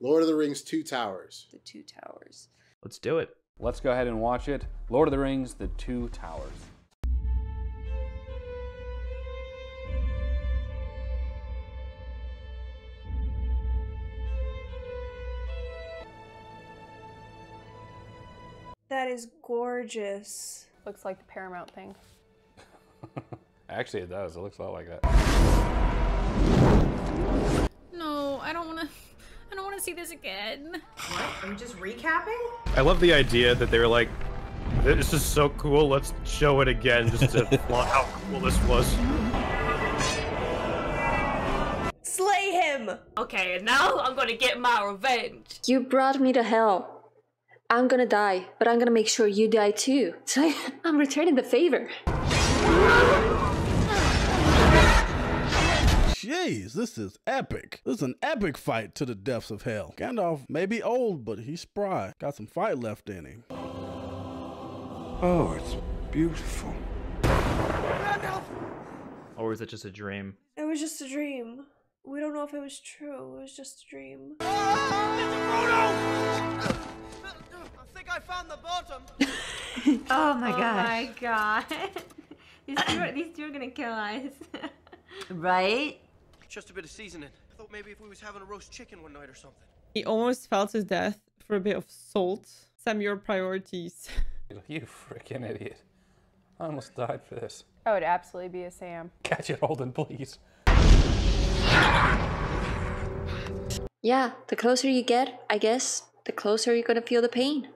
Lord of the Rings Two Towers. The Two Towers. Let's do it. Let's go ahead and watch it. Lord of the Rings: The Two Towers. That is gorgeous. Looks like the Paramount thing. Actually, it does. It looks a lot like that. No, I don't want to. I want to see this again. What? Are we just recapping? I love the idea that they were like, this is so cool, let's show it again just to flaunt how cool this was. Slay him! Okay, and now I'm gonna get my revenge. You brought me to hell. I'm gonna die, but I'm gonna make sure you die too. So I'm returning the favor. Jeez, this is epic. This is an epic fight to the depths of hell. Gandalf may be old, but he's spry. Got some fight left in him. Oh, it's beautiful. Gandalf! Or is it just a dream? It was just a dream. We don't know if it was true. It was just a dream. Ah, I think I found the bottom. Oh my Oh gosh. my god. these, two are, these two are gonna kill us. Right? Just a bit of seasoning. I thought maybe if we was having a roast chicken one night or something. He almost felt his death for a bit of salt. Sam, your priorities. You freaking idiot. I almost died for this. I would absolutely be a Sam. Catch it, Holden, please. Yeah, the closer you get, I guess, the closer you're gonna feel the pain.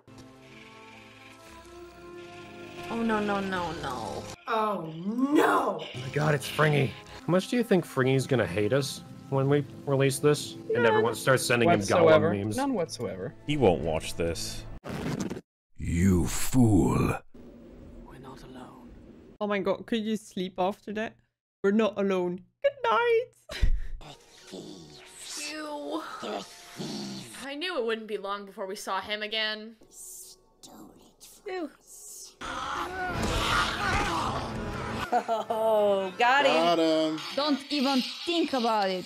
Oh no no no no. Oh no! Oh my god, it's Fringy. How much do you think Fringy's gonna hate us when we release this? And everyone starts sending him Whatsoever. Gollum memes. None whatsoever. He won't watch this. You fool. We're not alone. Oh my god, could you sleep after that? We're not alone. Good night. Ew. I knew it wouldn't be long before we saw him again. Ew. Oh, got him. Got him. Don't even think about it.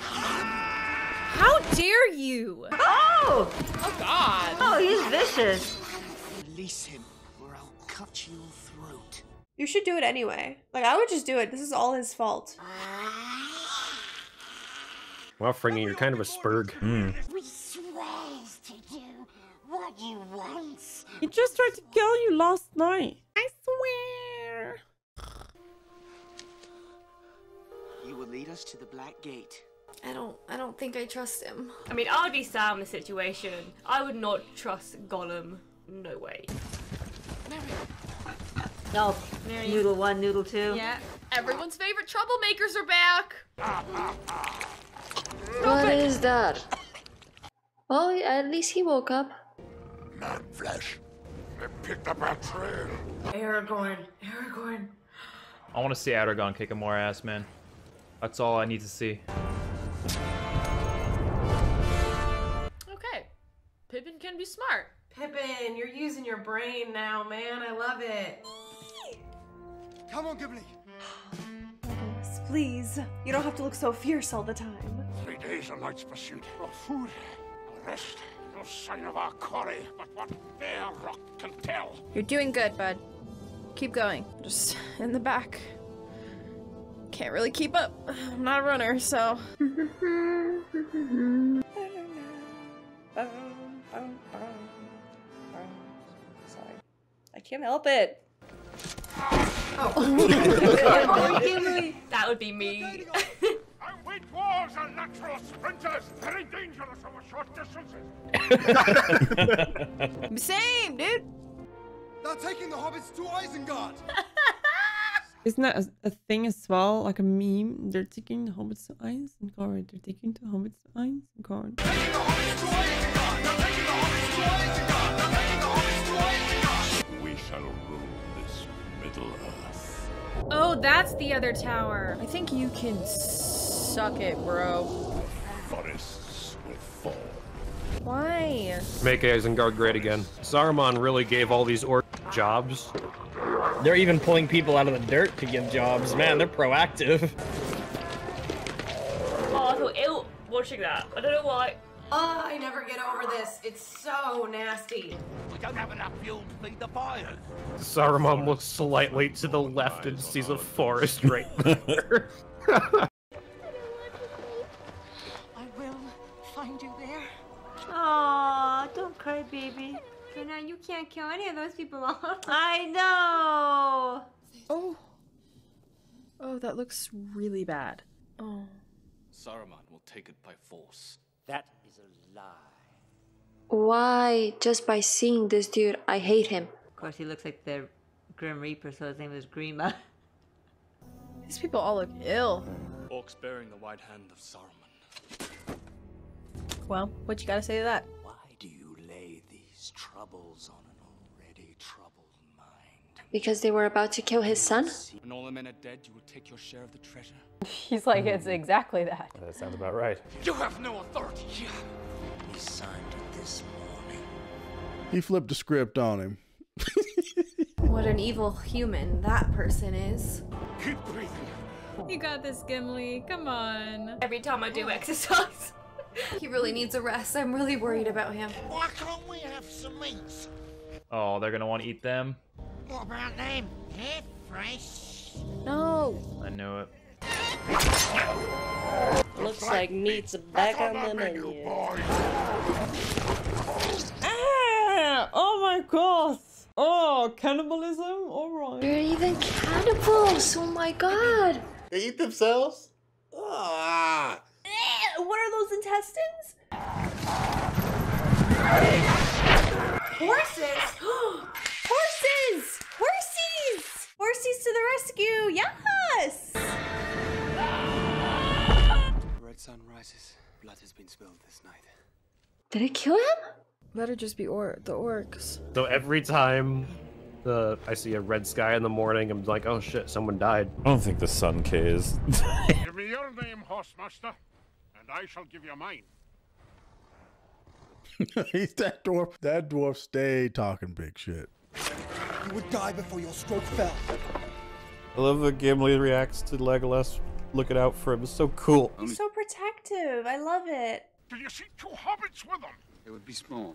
How dare you? Oh! Oh god. Oh, he's vicious. Release him, or I'll cut your throat. You should do it anyway. Like, I would just do it. This is all his fault. Well, Fringy, you're kind of a spurg. We swears to do what you want. He just tried to kill you last night. I swear. You will lead us to the Black Gate. I don't I don't think I trust him. I mean, I would be Sam in the situation. I would not trust Gollum. No way. No. Noodle one, noodle two. Yeah. Everyone's favorite troublemakers are back. What is that? Well, at least he woke up. Man flesh. They picked up our trail. Aragorn, Aragorn. I want to see Aragorn kicking more ass, man. That's all I need to see. Okay. Pippin can be smart. Pippin, you're using your brain now, man. I love it. Come on, Gimli. Yes, Please. You don't have to look so fierce all the time. Three days of night's pursuit. No food, no rest, no sign of our quarry, but what bare rock can tell. You're doing good, bud. Keep going. Just in the back. Can't really keep up. I'm not a runner, so. Sorry. I can't help it. Oh. that would be me. White walls are natural sprinters, very dangerous over short distances. Same, dude. They're taking the hobbits to Isengard. Isn't that a, a thing as well? Like a meme? They're taking the hobbits to Isengard. They're taking the hobbits to Isengard. We shall rule this Middle Earth. Oh, that's the other tower. I think you can suck it, bro. Forests will fall. Why? Make Isengard great again. Saruman really gave all these orcs jobs. They're even pulling people out of the dirt to give jobs. Man, they're proactive. Oh, I feel ill watching that. I don't know why. Oh, I never get over this. It's so nasty. We don't have enough fuel to feed the fires. Saruman looks slightly to the left and sees a forest right there. Aw, don't cry, baby. now you can't kill any of those people off. I know. Oh. Oh, that looks really bad. Oh. Saruman will take it by force. That is a lie. Why? Just by seeing this dude, I hate him. Of course, he looks like the Grim Reaper, so his name is Grima. These people all look ill. Orcs bearing the white hand of Saruman. Well, what you gotta say to that? Why do you lay these troubles on an already troubled mind? Because they were about to kill his son? When all the men are dead, you will take your share of the treasure. He's like, it's exactly that. That sounds about right. You have no authority here. We signed it this morning. He flipped the script on him. What an evil human that person is. Keep breathing. You got this, Gimli. Come on. Every time I do exercise. He really needs a rest. I'm really worried about him. Why can't we have some meat? Oh, they're gonna want to eat them. What about them? They're fresh. No. I knew it. Looks like meat's back on the menu. Ah! Oh my god! Oh, cannibalism? Alright. They're even cannibals! Oh my god! They eat themselves? Ah! Eh, What are those intestines? Horses! Horses! Horsies! Horsies to the rescue! Yes! Red sun rises. Blood has been spilled this night. Did it kill him? Better just be or the orcs. So every time the I see a red sky in the morning, I'm like, oh shit, someone died. I don't think the sun cares. Give me your name, Horsemaster, and I shall give you mine. He's that dwarf. That dwarf stayed talking big shit. You would die before your stroke fell. I love that Gimli reacts to Legolas looking out for him. It's so cool. He's so protective. I love it. Do you see two hobbits with them? They would be small.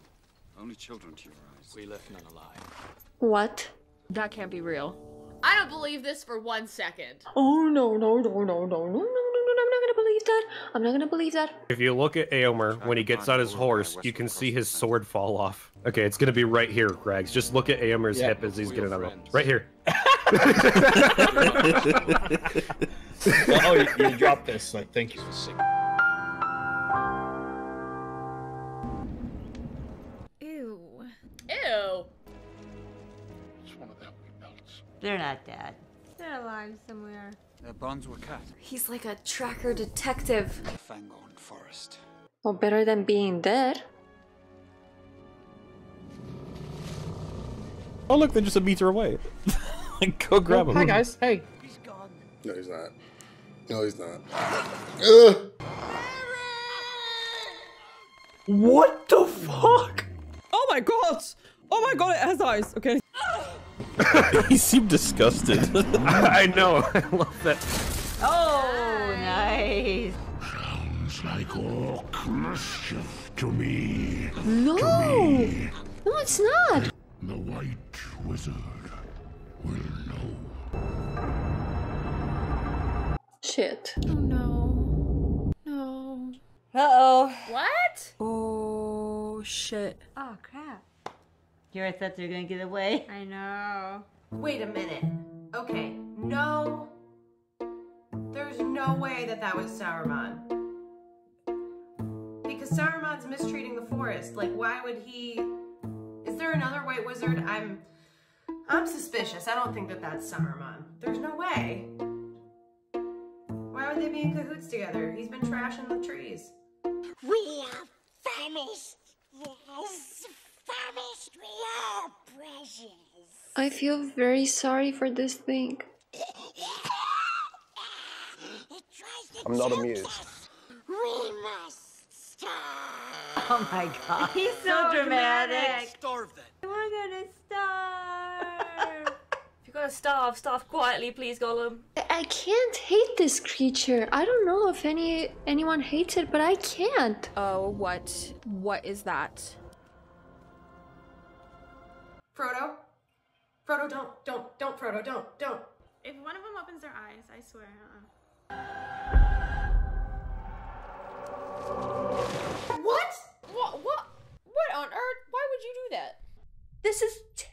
Only children to your eyes. We left none alive. What? That can't be real. I don't believe this for one second. Oh no no no no no no no no no no! I'm not gonna believe that. I'm not gonna believe that. If you look at Eomer when he gets on his horse, you can see his sword fall off. Okay, it's gonna be right here, Rags. Just look at Eomer's Yeah. hip as he's getting on it. Right here. oh, you, you dropped this. Like, thank you. They're not dead. They're alive somewhere. Their bonds were cut. He's like a tracker detective. Fangorn Forest. Well, better than being dead. Oh look, they're just a meter away. like, go grab him. Hi guys. Hey. He's gone. No, he's not. No, he's not. Ugh. What the fuck? Oh my god! Oh my god, it has eyes. Okay. he seemed disgusted. I know. I love that. Oh, nice. Sounds like orc mischief to me. No! No, it's not! The White Wizard will know. Shit. Oh no. No. Uh-oh. What? Oh shit. Oh, crap. Here I thought they were gonna get away. I know. Wait a minute. Okay, no. There's no way that that was Sauron. Because Sauron's mistreating the forest. Like, why would he? Is there another White Wizard? I'm, I'm suspicious. I don't think that that's Sauron. There's no way. Why would they be in cahoots together? He's been trashing the trees. We are famished. Yes, famished we are, precious. I feel very sorry for this thing. It tries to I'm not amused. We must stop. Oh my god. He's so so dramatic. dramatic. Starve then. We're gonna starve. If you gonna starve. Starve quietly, please, Gollum. I- I can't hate this creature. I don't know if any anyone hates it, but I can't. Oh, what? What is that? Frodo? Frodo, don't, don't, don't, Frodo, don't, don't. If one of them opens their eyes, I swear. Uh-uh. What? What? What? What on earth? Why would you do that? This is. T-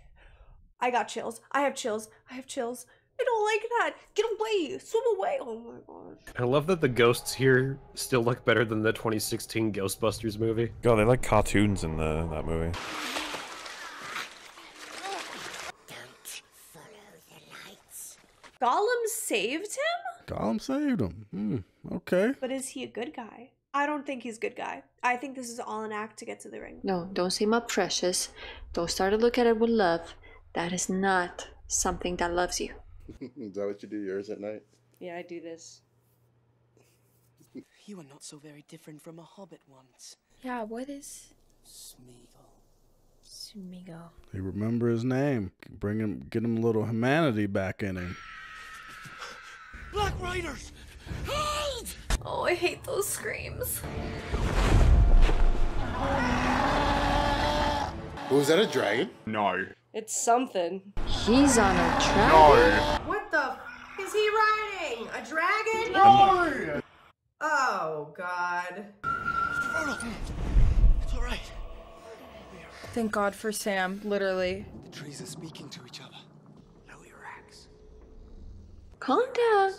I got chills. I have chills. I have chills. I don't like that. Get away. Swim away. Oh my gosh. I love that the ghosts here still look better than the 2016 Ghostbusters movie. God, they like cartoons in the that movie. Gollum saved him? Gollum saved him. Hmm. Okay. But is he a good guy? I don't think he's a good guy. I think this is all an act to get to the ring. No, don't say my precious. Don't start to look at it with love. That is not something that loves you. is that what you do yours at night? Yeah, I do this. You are not so very different from a hobbit once. Yeah, what is Smeagol. Smeagol? He remember his name. Bring him, get him a little humanity back in him. Black Riders! Hide! Oh, I hate those screams. Was that a dragon? No. It's something. He's on a track. What the f- is he riding? A dragon? No! Oh, God. It's alright. Thank God for Sam, literally. The trees are speaking to each other. Lower your axe. Calm down.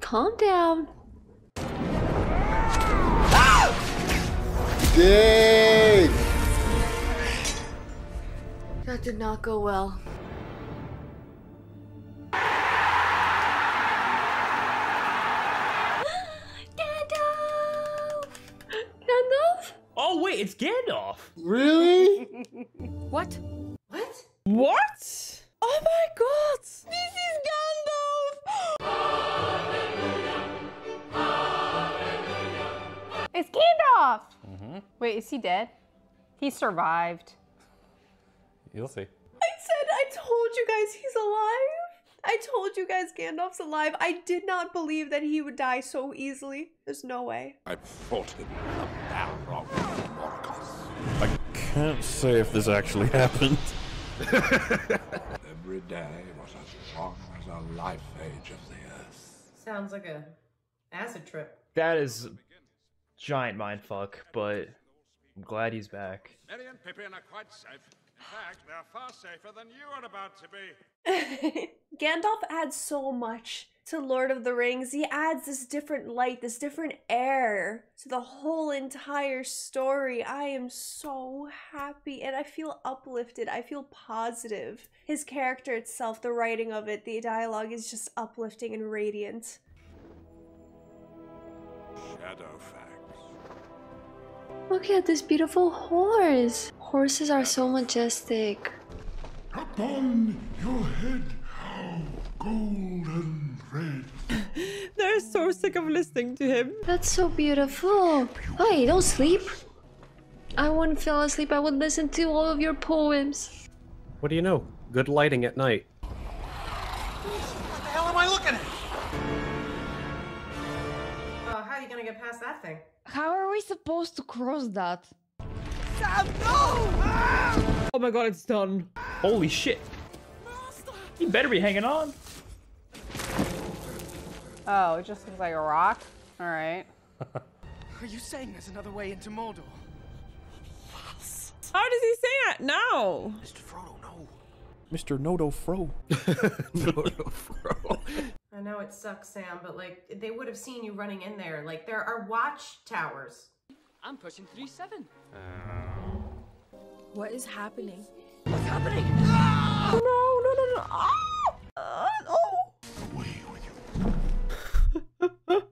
Calm down. Ah! Dang! That did not go well. Gandalf? Gandalf? Oh wait, it's Gandalf. Really? What? What? Is he dead? He survived. You'll see. I said, I told you guys he's alive. I told you guys Gandalf's alive. I did not believe that he would die so easily. There's no way. I fought him in the Balrog of Morgoth. I can't say if this actually happened. Every day was as strong as a life age of the earth. Sounds like a acid trip. That is giant mindfuck, but I'm glad he's back. Merry and Pippin are quite safe. In fact, they're far safer than you are about to be. Gandalf adds so much to Lord of the Rings. He adds this different light, this different air to the whole entire story. I am so happy and I feel uplifted. I feel positive. His character itself, the writing of it, the dialogue is just uplifting and radiant. Shadowfax. Look at this beautiful horse. Horses are so majestic. Upon your head, how golden red. They're so sick of listening to him. That's so beautiful. Hey, don't sleep. I wouldn't fall asleep. I would listen to all of your poems. What do you know? Good lighting at night. What the hell am I looking at? Oh, how are you gonna get past that thing? How are we supposed to cross that? Sam, no! Oh my god, it's done. Holy shit. You better be hanging on. Oh, it just looks like a rock? Alright. Are you saying there's another way into Mordor? Yes. How does he say that now? Mr. Frodo, no. Mr. Nodo Fro. I know it sucks, Sam, but like they would have seen you running in there. Like there are watchtowers. I'm pushing 3-7. What is happening? What's happening? No, no, no, no. Ah! Uh, oh. that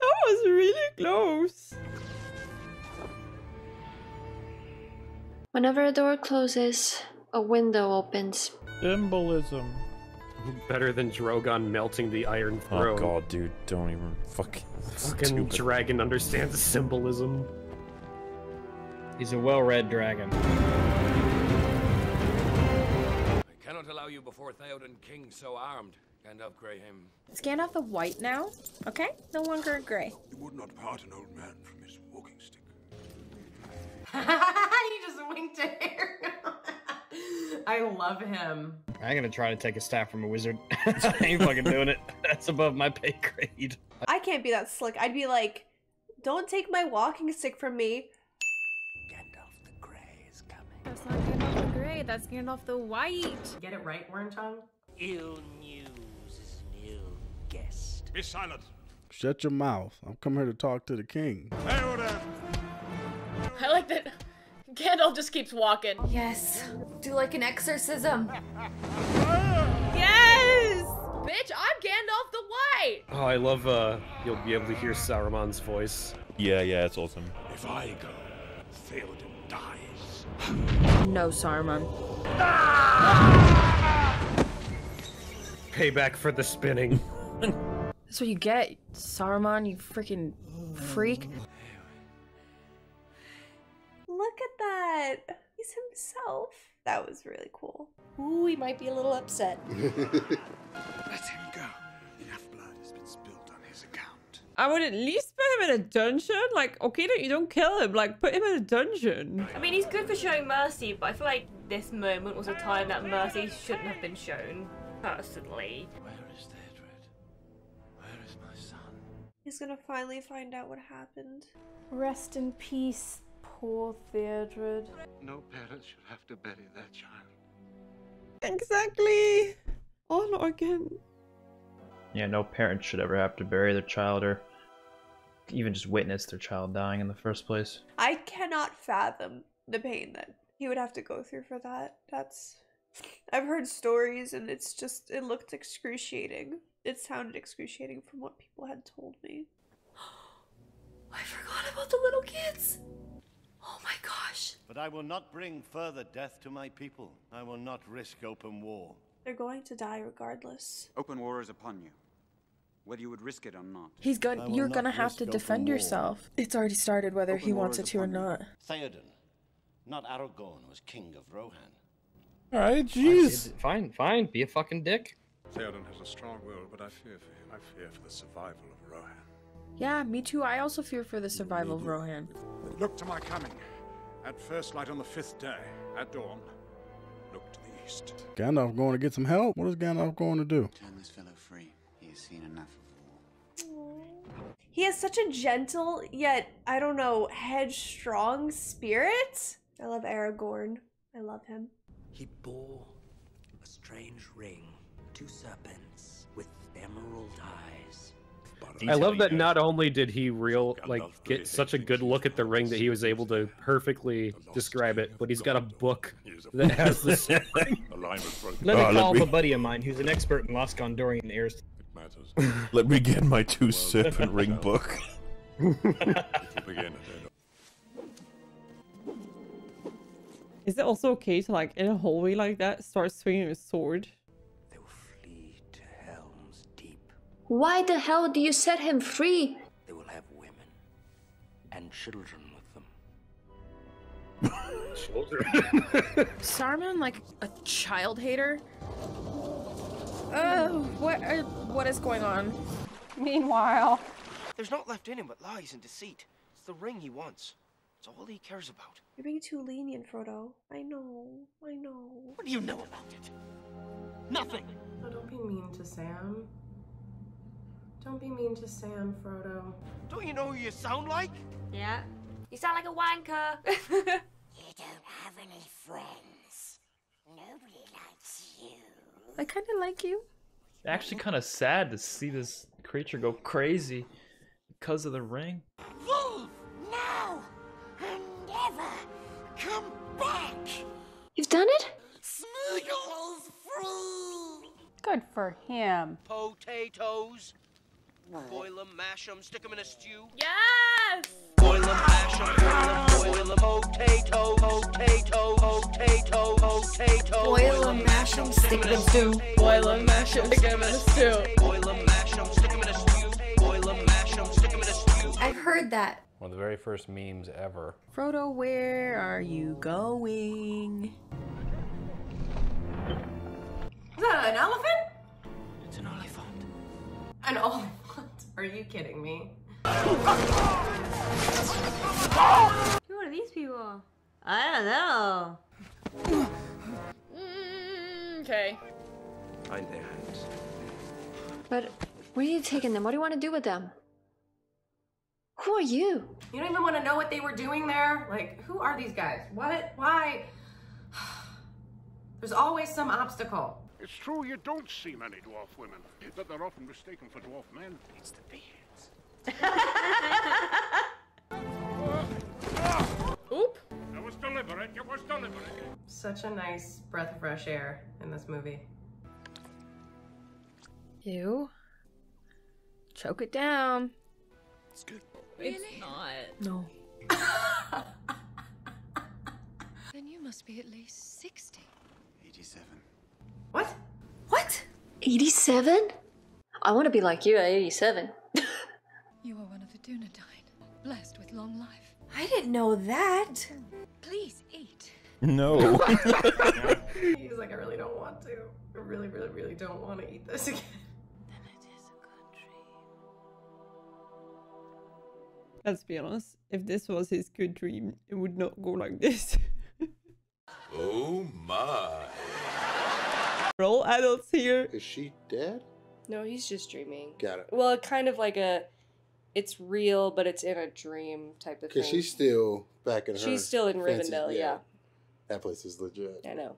was really close. Whenever a door closes, a window opens. Symbolism. Better than Drogon melting the Iron Throne. Oh Throne. god, dude, don't even fucking. Fucking stupid. dragon understands symbolism. He's a well-read dragon. I cannot allow allow you before Theoden King so armed. Gandalf Greyhame. Is off the white now? Okay, no longer gray. You would not part an old man from his walking stick. he just winked at Aragorn. I love him. I'm gonna try to take a staff from a wizard. I ain't fucking doing it. That's above my pay grade. I can't be that slick. I'd be like, don't take my walking stick from me. Gandalf the Grey is coming. That's not Gandalf the gray, that's Gandalf the white. Get it right, Worm Tongue? Ill news is an ill guest. Be silent. Shut your mouth. I'm coming here to talk to the king. Theoden! I like that Gandalf just keeps walking. Yes. Do like an exorcism. Yes! Bitch, I'm Gandalf the White! Oh, I love uh you'll be able to hear Saruman's voice. Yeah, yeah, it's awesome. If I go, Theoden dies. No, Saruman. Payback for the spinning. That's what you get, Saruman, you freaking freak. That. He's himself. That was really cool. Ooh, he might be a little upset. Let him go. Enough blood has been spilled on his account. I would at least put him in a dungeon. Like, okay don't, you don't kill him, like put him in a dungeon. I mean, he's good for showing mercy, but I feel like this moment was a time that mercy shouldn't have been shown, personally. Where is Theodred? Where is my son? He's gonna finally find out what happened. Rest in peace, poor Theodred. No parent should have to bury their child. Exactly. Oh, not again. Yeah, no parent should ever have to bury their child or even just witness their child dying in the first place. I cannot fathom the pain that he would have to go through for that. That's. I've heard stories and it's just. It looked excruciating. It sounded excruciating from what people had told me. I forgot about the little kids! Oh my gosh. But I will not bring further death to my people. I will not risk open war. They're going to die regardless. Open war is upon you. Whether you would risk it or not. He's I gonna. will You're gonna have to open defend war. yourself. It's already started, whether he Open war wants it to or not. Theoden, not Aragorn, was king of Rohan. Alright, jeez. Fine, fine. Be a fucking dick. Theoden has a strong will, but I fear for him. I fear for the survival of Rohan. Yeah, me too. I also fear for the survival of Rohan. Look to my coming. At first light on the fifth day, at dawn, look to the east. Gandalf going to get some help? What is Gandalf going to do? Turn this fellow free. He has seen enough of war. He has such a gentle, yet, I don't know, headstrong spirit. I love Aragorn. I love him. He bore a strange ring, two serpents with emerald eyes. I love that not only did he real like get such a good look at the ring that he was able to perfectly describe it, but he's got a book that has the same ring. Let me Oh, let call me- up a buddy of mine who's an expert in Lost Gondorian heirs. Let me get my two serpent ring book. Is it also okay to like in a hallway like that start swinging a sword? Why the hell do you set him free? They will have women and children with them. children? Saruman, like a child hater. Oh, what? Uh, what is going on? Meanwhile, There's not left in him but lies and deceit. It's the ring he wants. It's all he cares about. You're being too lenient, Frodo. I know. I know. What do you know about it? Nothing. Oh, don't be mean to Sam. Don't be mean to Sam, Frodo. Don't you know who you sound like? Yeah. You sound like a wanker. You don't have any friends. Nobody likes you. I kind of like you. Actually, kind of sad to see this creature go crazy because of the ring. Leave now and never come back. You've done it? Smeagol is free. good for him. Potatoes. Boil 'em, mash 'em, stick 'em in a stew. yes! Boil 'em, mash 'em, boil 'em, boil 'em. Potato, potato, potato, potato. Boil 'em, mash 'em, stick 'em in a stew. Boil 'em, mash 'em, stick 'em in a stew. Boil 'em, mash 'em, stick 'em in a stew. Boil 'em, mash 'em, stick 'em in a stew. I've heard that. One of the very first memes ever. Frodo, where are you going? Is that an elephant? It's an elephant. An elephant? Are you kidding me? Who are these people? I don't know. Mm, okay. Bind their hands. But where are you taking them? What do you want to do with them? Who are you? You don't even want to know what they were doing there? Like, who are these guys? What? Why? There's always some obstacle. It's true you don't see many dwarf women, but they're often mistaken for dwarf men. It's the beards. Oop. It was deliberate, it was deliberate. Such a nice breath of fresh air in this movie. Ew. Choke it down. It's good. It's not. No. Then you must be at least 60. 87. What? What? 87? I want to be like you at 87. You are one of the Dunedain, blessed with long life. I didn't know that. Please eat. No. He's like, I really don't want to. I really, really, really don't want to eat this again. Let's be honest, if this was his good dream, it would not go like this. Oh my. We're all adults here. Is she dead? No, he's just dreaming. Got it. Well, kind of like a, it's real, but it's in a dream type of thing. Because she's still back in her. She's still in fancy- Rivendell, yeah. That place is legit. I know.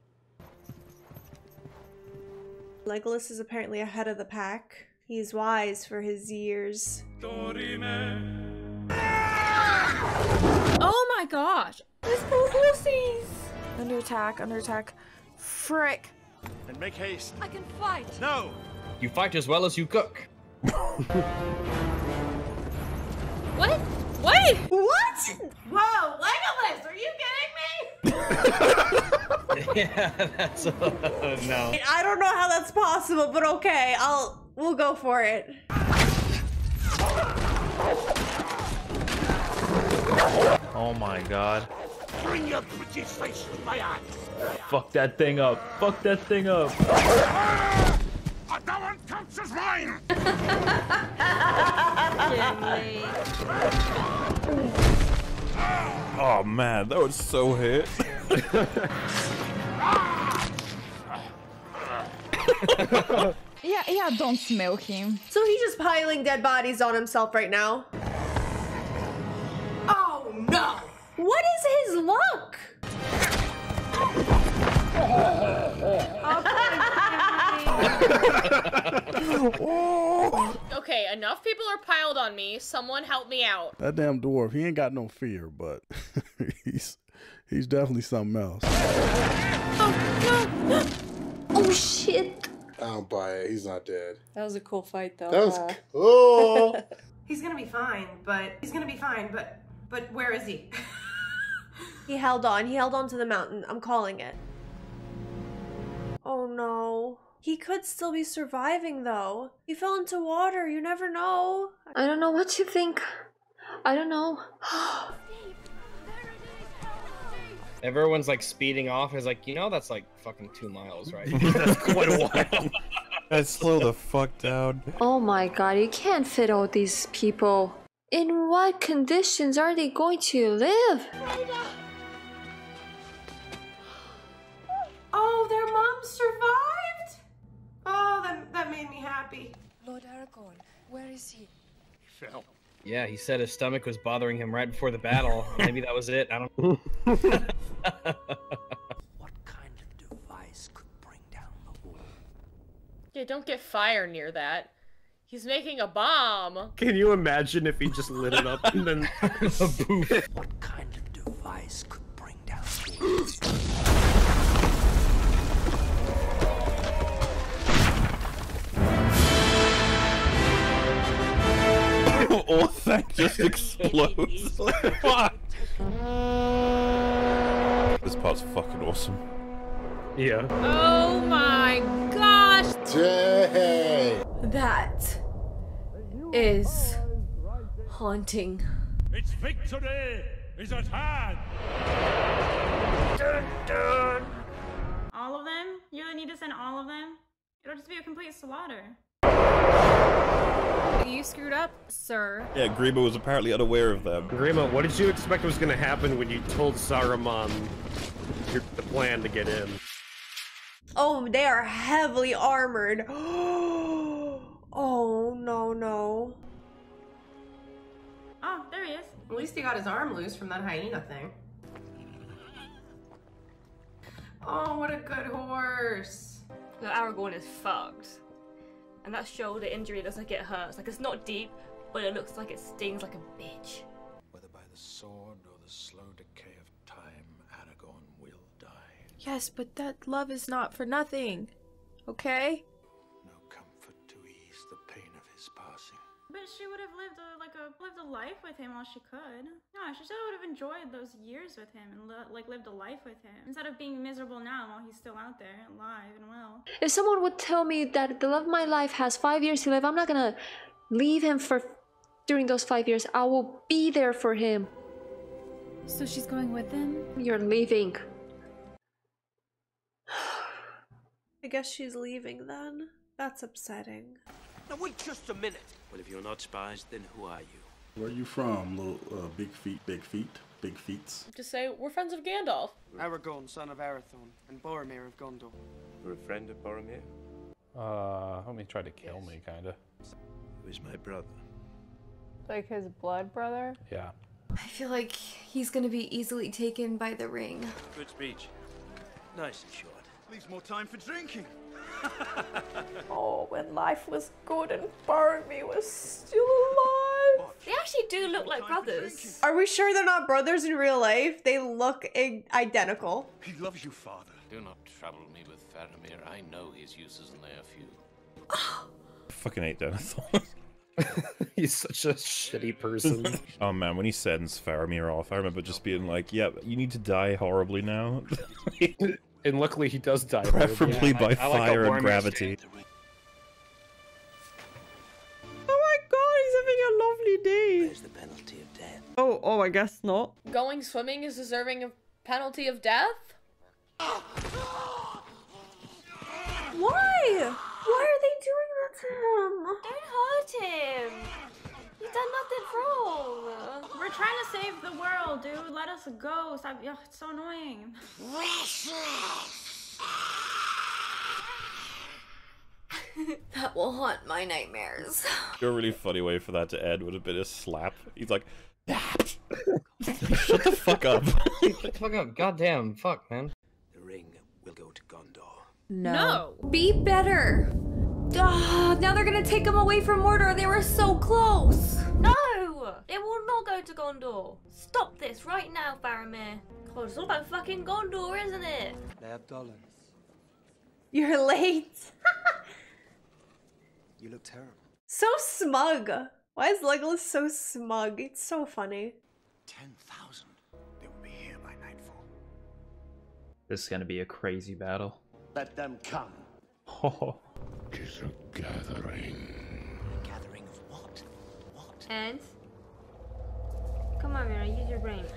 Legolas is apparently ahead of the pack. He's wise for his years. Oh my gosh! There's both horses! Under attack, under attack. Frick. Then make haste. I can fight. No! You fight as well as you cook. What? What? What? Whoa, Legolas, are you kidding me? yeah, that's uh, no. I don't know how that's possible, but okay, I'll we'll go for it. Oh my god. Bring your pretty face to my eye. Fuck that thing up. Fuck that thing up. And that one counts as mine! Oh man, that was so hit. Yeah, yeah, don't smell him. So he's just piling dead bodies on himself right now. What is his luck? Okay, enough people are piled on me. Someone help me out. That damn dwarf, he ain't got no fear, but he's he's definitely something else. Oh shit. I don't buy it. He's not dead. That was a cool fight, though. That was huh? cool. He's gonna be fine, but he's gonna be fine, but but where is he? He held on. He held on to the mountain. I'm calling it. Oh no. He could still be surviving though. He fell into water. You never know. I don't know what you think. I don't know. Everyone's like speeding off. Is like, you know, that's like fucking two miles, right? That's quite a while. Guys, slow the fuck down. Oh my god, you can't fit all these people. In what conditions are they going to live? Oh, their mom survived! Oh, that, that made me happy. Lord Aragorn, where is he? He fell. Yeah, he said his stomach was bothering him right before the battle. Maybe that was it. I don't know. What kind of device could bring down the wall. Yeah, don't get fire near that. He's making a bomb. Can you imagine if he just lit it up and then poof? What kind of device could bring down the wall? All that just explodes. Fuck. This part's fucking awesome. Yeah. Oh my gosh! Dang. That is haunting. Its victory is at hand! All of them? You really need to send all of them? It'll just be a complete slaughter. You screwed up, sir. Yeah, Grima was apparently unaware of them. Grima, what did you expect was going to happen when you told Saruman your, the plan to get in? Oh, they are heavily armored. least he got his arm loose from that hyena thing. Oh, what a good horse. Look, Aragorn is fucked. And that shoulder injury looks like it hurts. Like it's not deep, but it looks like it stings like a bitch. Whether by the sword or the slow decay of time, Aragorn will die. Yes, but that love is not for nothing. Okay? She would have lived a like a lived a life with him while she could. No, she still would have enjoyed those years with him and li- like lived a life with him instead of being miserable now while he's still out there alive and well. If someone would tell me that the love of my life has five years to live, I'm not gonna leave him for during those five years. I will be there for him. So she's going with him. You're leaving. I guess she's leaving then. That's upsetting. Now wait just a minute. Well, if you're not spies, then who are you? Where are you from, little uh, big feet, big feet, big feets? Just say we're friends of Gandalf. Aragorn, son of Arathorn, and Boromir of Gondor. You're a friend of Boromir? Uh, homie tried to kill me, kinda. He was my brother. Like his blood brother? Yeah. I feel like he's gonna be easily taken by the ring. Good speech. Nice and short. Leaves more time for drinking. Oh, when life was good and Boromir was still alive. They actually do look like brothers. Are we sure they're not brothers in real life? They look identical. He loves you, father. Do not trouble me with Faramir. I know his uses and they are few. Fucking hate Denethor. He's such a shitty person. oh man, when he sends Faramir off, I remember just being like, "Yeah, you need to die horribly now." And luckily, he does die. Preferably horribly. by fire and gravity. Oh my god, he's having a lovely day. There's the penalty of death. Oh, oh, I guess not. Going swimming is deserving of penalty of death? Why? Why are they doing that to him? Don't hurt him. He's done nothing wrong. We're trying to save the world, dude. Let us go. Stop. Ugh, it's so annoying. that will haunt my nightmares. A really funny way for that to end would have been a slap. He's like, "Shut the fuck up." Shut the fuck up. Goddamn. Fuck, man. The ring will go to Gondor. No. Be better. Ugh, now they're gonna take him away from Mordor. They were so close. No! It will not go to Gondor. Stop this right now, Faramir. God, it's all about fucking Gondor, isn't it? Le abdollen, You're late. you look terrible. So smug. Why is Legolas so smug? It's so funny. Ten thousand. They will be here by nightfall. This is gonna be a crazy battle. Let them come. Oh. Tis a gathering. Gathering of what? What? And? Come on, Mira, use your brain.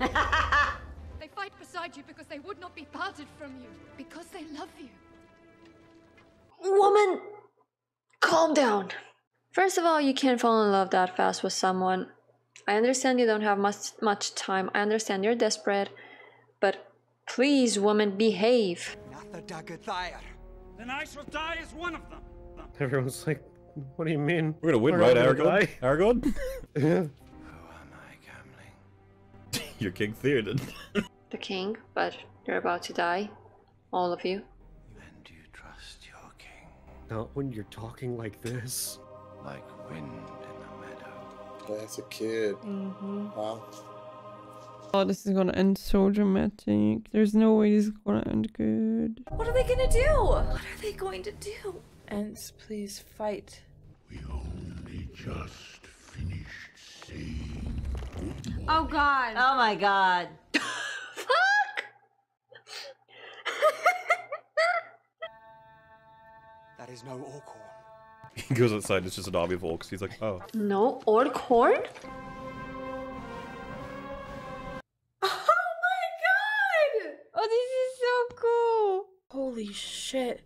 They fight beside you because they would not be parted from you, because they love you. Woman, calm down. First of all, you can't fall in love that fast with someone. I understand you don't have much much time. I understand you're desperate, but please, woman, behave. Not the Dagathair. Then I shall die as one of them. Everyone's like, what do you mean? We're gonna win, We're right, all gonna Aragorn? die? Aragorn? Yeah. You're King Theoden. The king, but you're about to die. All of you. And you trust your king. Not when you're talking like this. Like wind in the meadow. That's a kid. Mm-hmm. Wow. Oh, this is gonna end so dramatic. There's no way this is gonna end good. What are they gonna do? What are they going to do? Ents, please fight. We only just finished saying. Oh god. Oh my god. Fuck! That is no orc horn. He goes outside, it's just an army of orcs. He's like, oh. No, orc horn? Oh my god! Oh, this is so cool. Holy shit.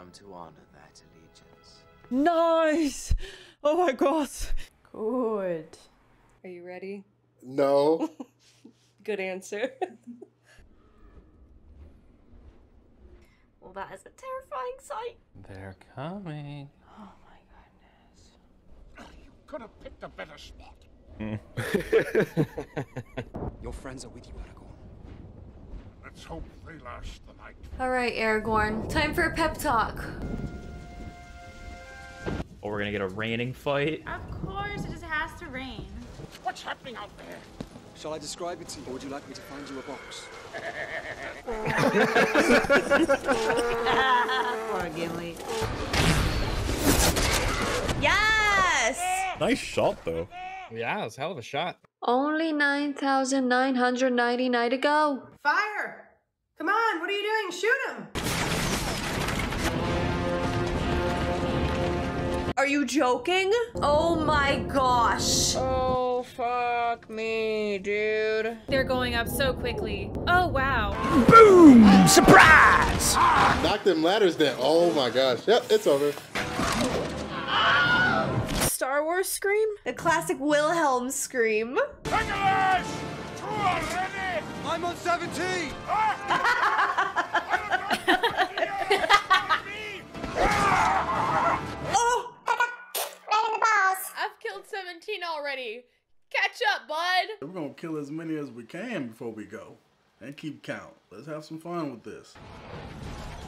We come to honor that allegiance. Nice! Oh my god. Good. Are you ready? No. Good answer. Well, that is a terrifying sight. They're coming. Oh my goodness. Oh, you could have picked a better spot. Your friends are with you, Aragorn. Let's hope they last the night. Alright, Aragorn. Time for a pep talk. Oh, we're gonna get a raining fight. Of course, it just has to rain. What's happening out there? Shall I describe it to you, or would you like me to find you a box? Poor Gimli. Yes! Nice shot, though. Yeah, it was a hell of a shot. Only 9,999 to go. Fire! Come on, what are you doing? Shoot him! Are you joking? Oh my gosh. Oh, fuck me, dude. They're going up so quickly. Oh, wow. Boom! Surprise! Knock them ladders down. Oh my gosh. Yep, it's over. Star Wars scream? The classic Wilhelm scream. Legolas! Two already! I'm on 17! Oh! I've killed 17 already. Catch up, bud. We're gonna kill as many as we can before we go. And keep count. Let's have some fun with this.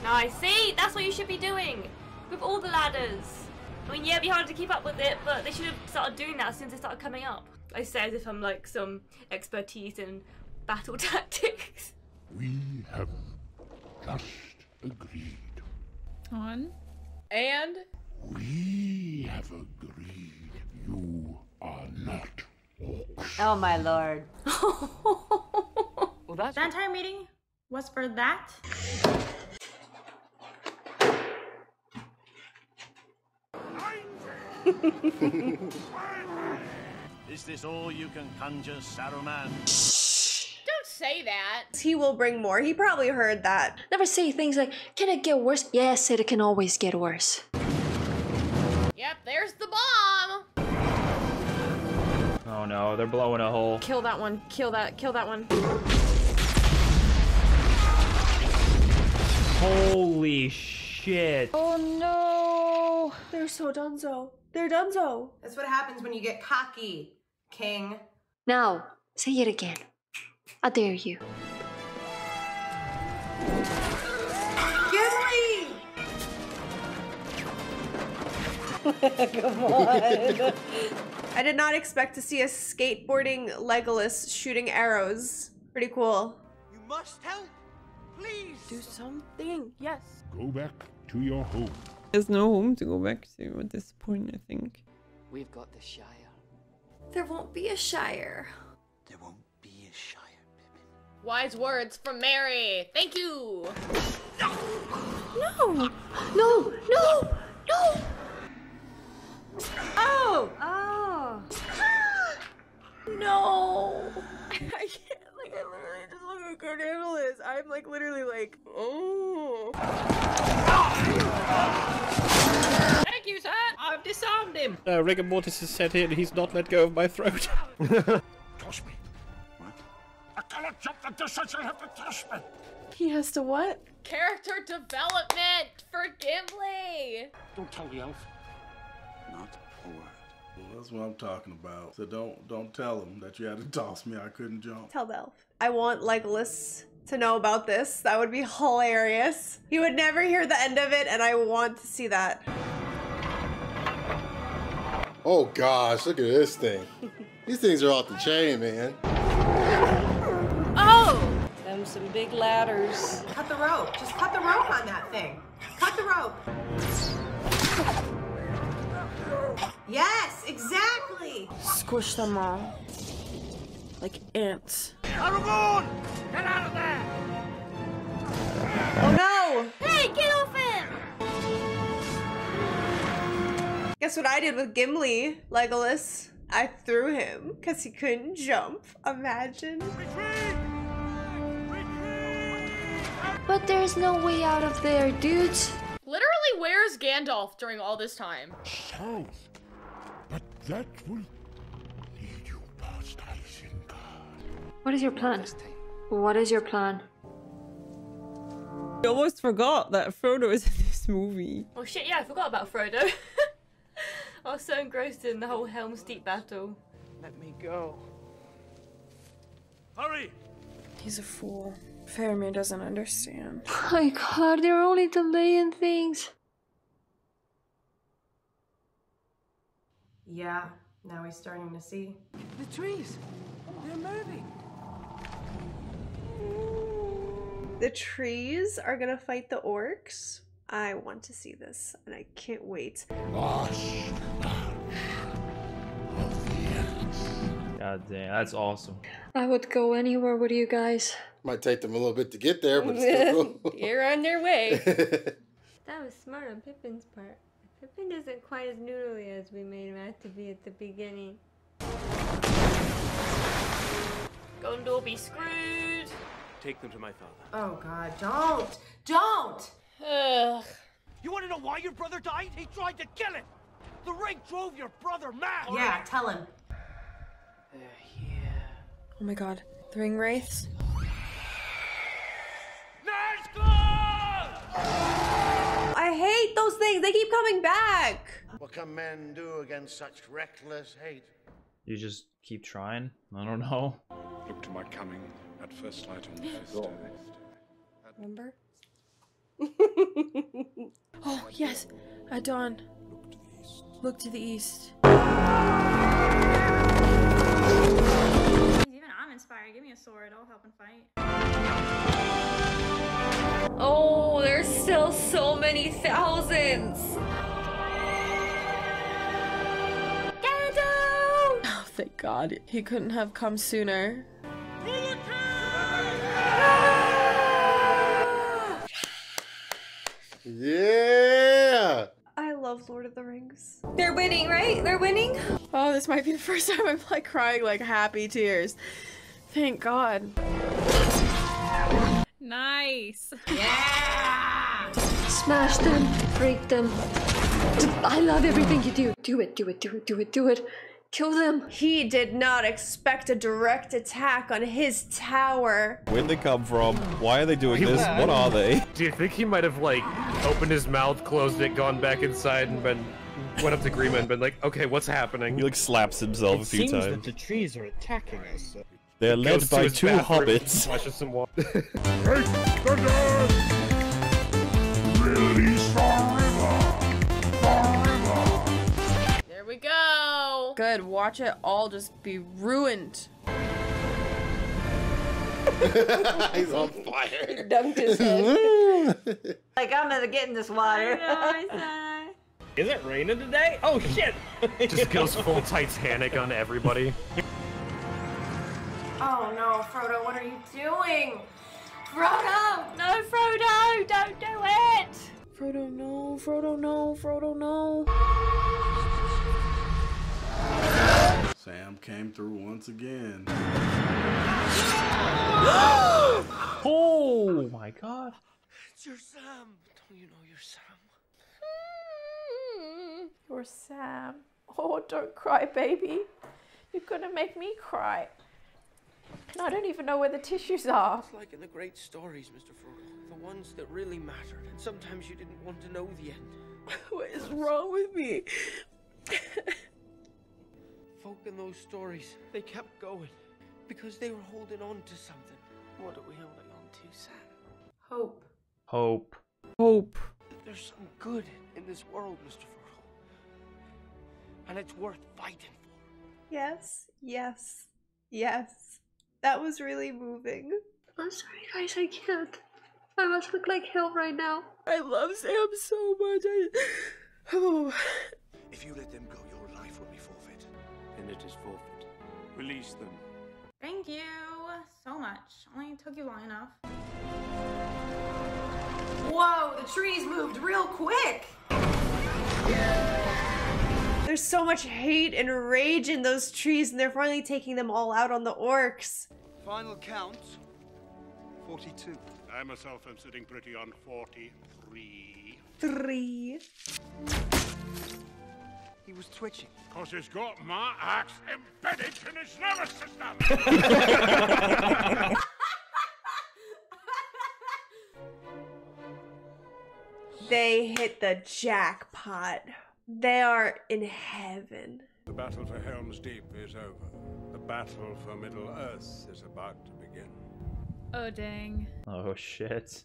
Nice. See, that's what you should be doing with all the ladders. I mean, yeah, it'd be hard to keep up with it, but they should have started doing that as soon as they started coming up. I say as if I'm like some expertise in battle tactics. We have just agreed. On. And. We have agreed you are not orcs. Oh my lord. Well, that's that entire meeting was for that. Is this all you can conjure, Saruman? Don't say that. He will bring more. He probably heard that. Never say things like, can it get worse? Yes, it can always get worse. Yep, there's the bomb. Oh no, they're blowing a hole. Kill that one. Kill that. Kill that one. Holy shit. Oh no. They're so donezo. They're donezo. That's what happens when you get cocky, King. Now, say it again. I dare you. Gimli! Come on. I did not expect to see a skateboarding Legolas shooting arrows. Pretty cool. You must help! Please! Do something. Yes. Go back to your home. There's no home to go back to at this point, I think. We've got the Shire. There won't be a Shire. There won't be a Shire. Wise words from Mary. Thank you. No! No! No! No! Oh! Oh! No. I can't. Like, I literally just look at good handle this. I'm like literally like, oh. Thank you, sir. I've disarmed him. Uh, rigor mortis is set in. He's not let go of my throat. He has to what? Character development for Gimli. Don't tell the elf. Not a word. Well, that's what I'm talking about. So don't don't tell him that you had to toss me. I couldn't jump. Tell the elf. I want like Legolas to know about this. That would be hilarious. He would never hear the end of it, and I want to see that. Oh gosh, look at this thing. These things are off the chain, man. Them some big ladders. Cut the rope. Just cut the rope on that thing. Cut the rope. Yes, exactly. Squish them all. Like ants. Aragorn! Get out of there! Oh no! Hey, get off him! Guess what I did with Gimli, Legolas? I threw him because he couldn't jump. Imagine. But there's no way out of there, dudes. Literally Literally, where's Gandalf during all this time? South. But that will lead you past Isengard. What is your plan? What is your plan? I almost forgot that Frodo is in this movie. Oh shit, yeah, I forgot about Frodo. I was so engrossed in the whole Helm's Deep battle. Let me go. Hurry! He's a fool. Faramir doesn't understand. My god, they're only delaying things. Yeah, now he's starting to see. The trees. They're moving. The trees are gonna fight the orcs. I want to see this, and I can't wait. God damn, that's awesome. I would go anywhere with you guys. Might take them a little bit to get there, but it's still cool. You're on their way. That was smart on Pippin's part. Pippin isn't quite as noodly as we made him out to be at the beginning. Gondor be screwed. Take them to my father. Oh god, don't! Don't! Ugh. You want to know why your brother died? He tried to kill him. The ring drove your brother mad. Yeah, tell him. Oh my god. The ring wraiths? I hate those things. They keep coming back. What can men do against such reckless hate? You just keep trying? I don't know. Look to my coming at first light on the first day. Remember? oh, yes. At dawn. Look to the east. Even I'm inspired. Give me a sword. I'll help and fight. Oh, there's still so many thousands. Gando! Oh, thank God. He couldn't have come sooner. Yeah. I love Lord of the Rings. They're winning, right? They're winning? Oh, this might be the first time I'm like crying like happy tears. Thank God. Nice. Yeah! Smash them, break them. I love everything you do. Do it, do it, do it, do it, do it. Kill them. He did not expect a direct attack on his tower. Where'd they come from? Why are they doing this? What are they? Do you think he might have like opened his mouth, closed it, gone back inside, and been went up to Grima and been like, "Okay, what's happening?" He like slaps himself It a few seems that times. the trees are attacking us. They're led by two bathroom, hobbits. Flushes some water. Release forever. There we go. Good. Watch it all just be ruined. He's on fire. He Dunked his head. Like, I'm gonna get in this water. Is it raining today? Oh shit! Just goes full Titanic on everybody. Oh no, Frodo, what are you doing? Frodo! No, Frodo! Don't do it! Frodo, no. Frodo, no. Frodo, no. Sam came through once again. oh my god. It's your Sam. Don't you know your Sam? Hmm. You're Sam. Oh, don't cry, baby. You're gonna make me cry. And I don't even know where the tissues are. It's like in the great stories, Mr. Frodo. The ones that really mattered. And sometimes you didn't want to know the end. What is wrong with me? Folk in those stories, they kept going. Because they were holding on to something. What are we holding on to, Sam? Hope. Hope. Hope. There's some good in this world, Mr. Frodo. And it's worth fighting for. Yes, yes, yes. That was really moving. I'm sorry, guys. I can't. I must look like hell right now. I love Sam so much. I... Oh. If you let them go, your life will be forfeit. And it is forfeit. Release them. Thank you so much. Only took you long enough. Whoa, the trees moved real quick. There's so much hate and rage in those trees, and they're finally taking them all out on the orcs. Final count 42. I myself am sitting pretty on 43. Three. He was twitching. Because he's got my axe embedded in his nervous system. They hit the jackpot. They are in heaven. the battle for Helm's Deep is over. The battle for Middle Earth is about to begin. Oh, dang. Oh shit.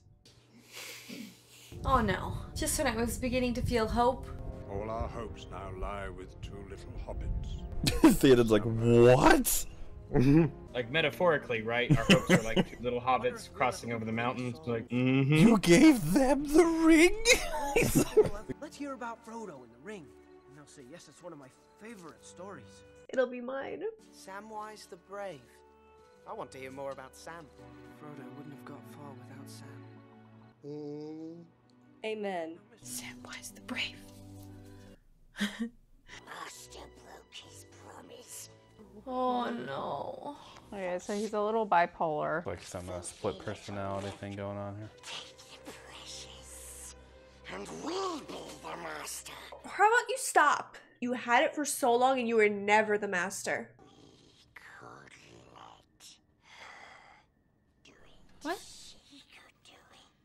Oh no. Just when I was beginning to feel hope. All our hopes now lie with two little hobbits. Theoden's like, what? Like metaphorically, right? Our hopes are like two little hobbits crossing over the mountains. Like, mm-hmm. You gave them the ring? Let's hear about Frodo and the ring. And they'll say, yes, it's one of my favorite stories. It'll be mine. Samwise the Brave. I want to hear more about Sam. Frodo wouldn't have got far without Sam. Amen. Samwise the Brave. Master broke his promise. Oh no. Okay, so he's a little bipolar. Like some uh, split personality thing going on here. And we'll be the master. How about you stop? You had it for so long and you were never the master. What?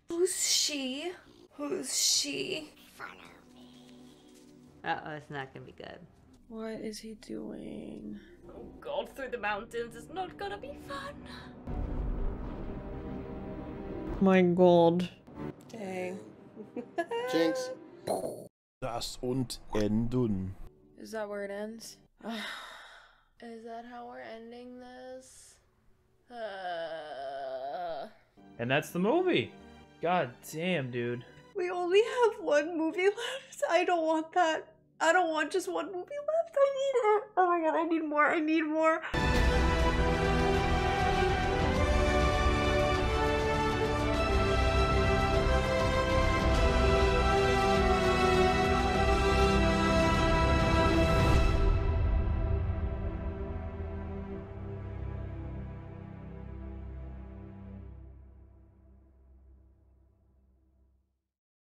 Who's she? Who's she? Uh oh, it's not gonna be good. What is he doing? Oh god, through the mountains is not gonna be fun. My god. Dang. Jinx. Das und enden. Is that where it ends? is that how we're ending this? Uh... And that's the movie. God damn, dude. We only have one movie left. I don't want that. I don't want just one movie left. I need it. Oh my god, I need more. I need more.